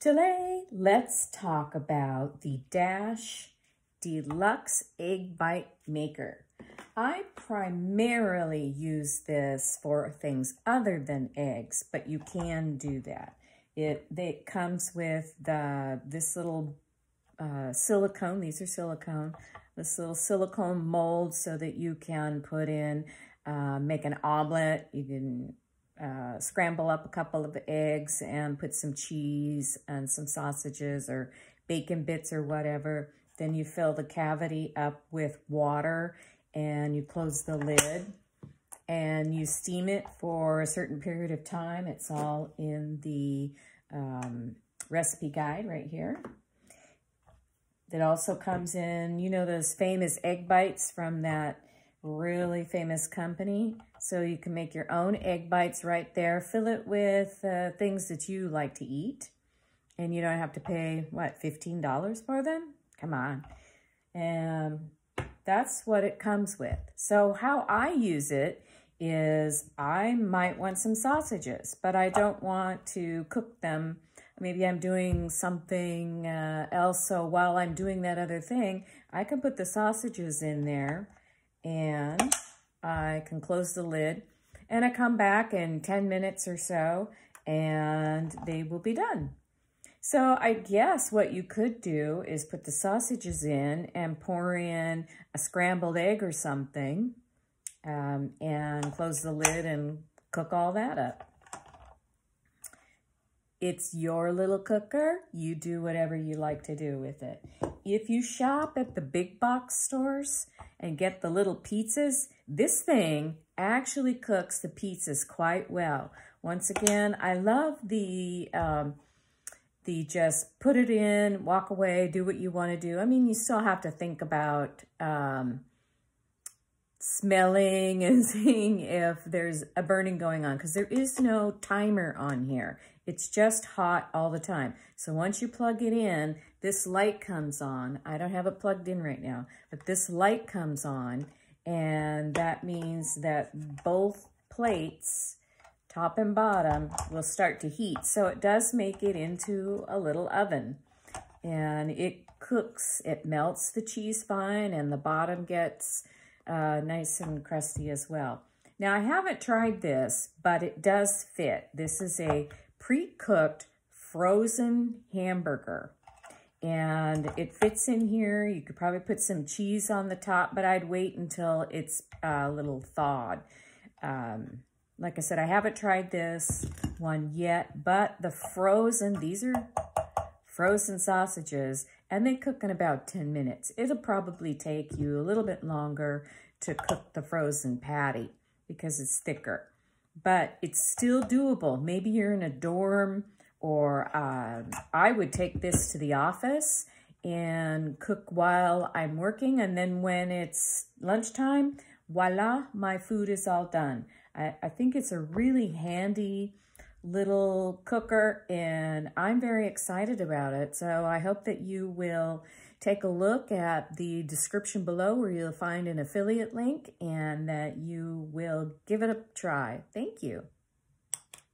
Today, let's talk about the Dash Deluxe Egg Bite Maker. I primarily use this for things other than eggs, but you can do that. It, it comes with the this little uh, silicone, these are silicone, this little silicone mold so that you can put in, uh, make an omelet. You can uh, scramble up a couple of eggs and put some cheese and some sausages or bacon bits or whatever. Then you fill the cavity up with water and you close the lid and you steam it for a certain period of time. It's all in the um, recipe guide right here. That also comes in, you know, those famous egg bites from that really famous company. So you can make your own egg bites right there. Fill it with uh, things that you like to eat. And you don't have to pay, what, $15 for them? Come on. And that's what it comes with. So how I use it is I might want some sausages, but I don't want to cook them maybe I'm doing something uh, else. So while I'm doing that other thing, I can put the sausages in there and I can close the lid and I come back in 10 minutes or so and they will be done. So I guess what you could do is put the sausages in and pour in a scrambled egg or something um, and close the lid and cook all that up. It's your little cooker. You do whatever you like to do with it. If you shop at the big box stores and get the little pizzas, this thing actually cooks the pizzas quite well. Once again, I love the um, the just put it in, walk away, do what you want to do. I mean, you still have to think about um, smelling and seeing if there's a burning going on because there is no timer on here. It's just hot all the time. So once you plug it in, this light comes on. I don't have it plugged in right now, but this light comes on and that means that both plates, top and bottom, will start to heat. So it does make it into a little oven and it cooks, it melts the cheese fine and the bottom gets uh, nice and crusty as well. Now, I haven't tried this, but it does fit. This is a pre-cooked frozen hamburger. And it fits in here. You could probably put some cheese on the top, but I'd wait until it's a little thawed. Um, like I said, I haven't tried this one yet, but the frozen, these are frozen sausages, and they cook in about 10 minutes. It'll probably take you a little bit longer to cook the frozen patty because it's thicker. But it's still doable. Maybe you're in a dorm or um, I would take this to the office and cook while I'm working. And then when it's lunchtime, voila, my food is all done. I, I think it's a really handy little cooker and I'm very excited about it. So I hope that you will take a look at the description below where you'll find an affiliate link and that you will give it a try. Thank you.